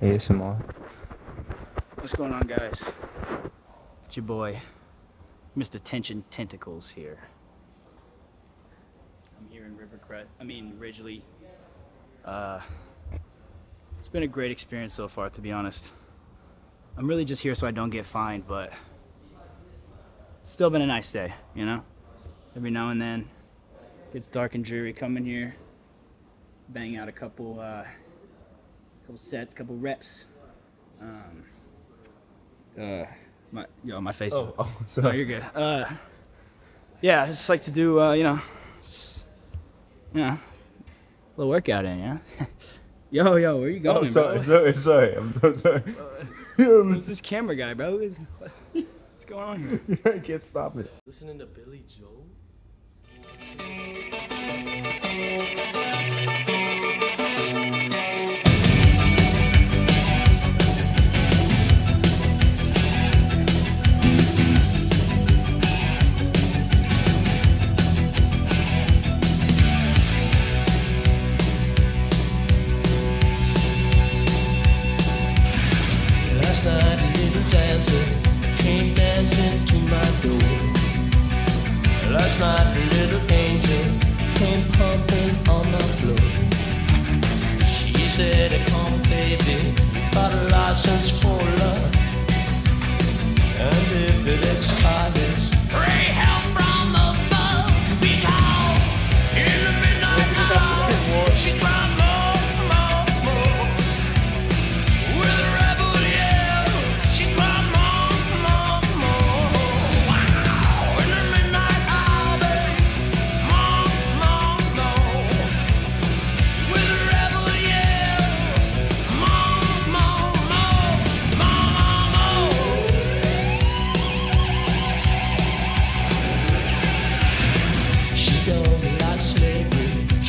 ASMR. What's going on, guys? It's your boy, Mr. Tension Tentacles here. I'm here in Rivercrest. I mean Ridgely. Uh, it's been a great experience so far, to be honest. I'm really just here so I don't get fined, but still been a nice day, you know. Every now and then, gets dark and dreary. Coming here, bang out a couple, uh, couple sets, couple reps. Um, uh, my yo, my face. Oh, oh, No, sorry. you're good. Uh, yeah, I just like to do, uh, you know, s- you know, a little workout in, yeah. yo, yo, where you going, Oh, sorry, bro? sorry, sorry. I'm so sorry. Who's this camera guy, bro? What's going on here? I can't stop it. Listening to Billy Joel? Last night a little angel came pumping on the floor. She said, Come baby, you got a license for.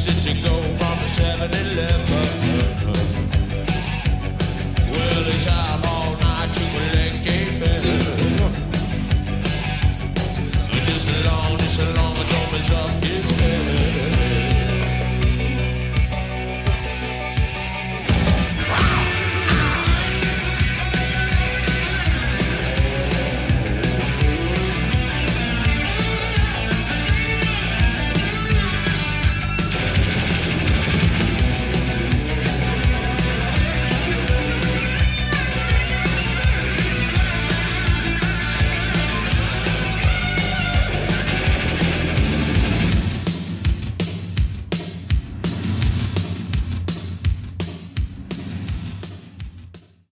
since you go from the 7-Eleven.